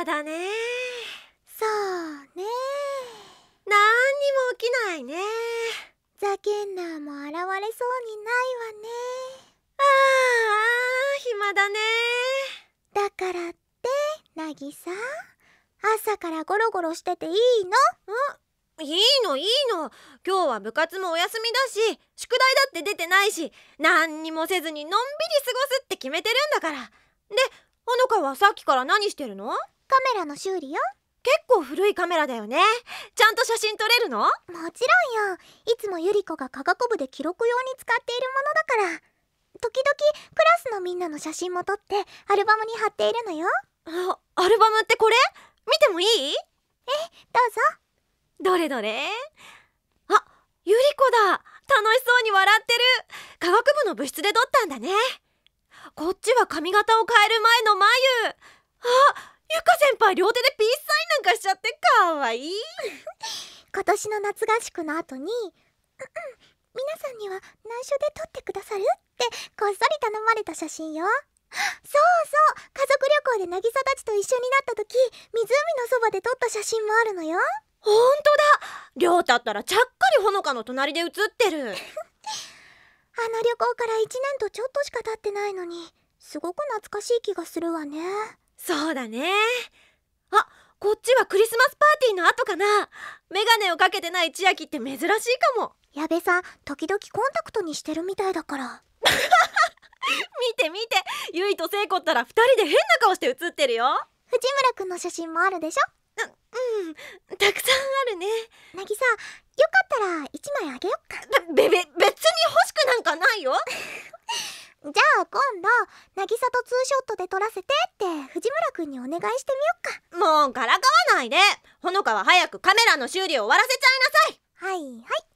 暇だね。そうね。何にも起きないね。ザケンナーも現れそうにないわね。ああ暇だね。だからってなぎさ朝からゴロゴロしてていいの？いいのいいの。今日は部活もお休みだし宿題だって出てないし何にもせずにのんびり過ごすって決めてるんだから。でほのかはさっきから何してるの？カメラの修理よ。結構古いカメラだよね。ちゃんと写真撮れるの？もちろんよ。いつもゆり子が科学部で記録用に使っているものだから。時々クラスのみんなの写真も撮ってアルバムに貼っているのよ。あアルバムってこれ？見てもいい？どうぞ。どれどれ？あゆり子だ。楽しそうに笑ってる。科学部の部室で撮ったんだね。こっちは髪型を変える前の眉両手でピースサインなんかしちゃってかわいい。今年の夏合宿の後に「うんうん皆さんには内緒で撮ってくださる?」ってこっそり頼まれた写真よ。そうそう家族旅行で渚たちと一緒になった時湖のそばで撮った写真もあるのよ。ほんとだ。りょうたったらちゃっかりほのかの隣で写ってる。あの旅行から1年とちょっとしか経ってないのにすごく懐かしい気がするわね。そうだねあこっちはクリスマスパーティーの後かな。メガネをかけてない千秋って珍しいかも。矢部さん時々コンタクトにしてるみたいだから。見て見て。ゆいと聖子ったら2人で変な顔して写ってるよ。藤村くんの写真もあるでしょ？うんたくさんあるね。渚よかったら1枚あげよっかべべ別に欲しくなんかないよじゃあ今度渚とツーショットで撮らせてって藤村くんにお願いしてみよっか。もうからかわないで。ほのかは早くカメラの修理を終わらせちゃいなさい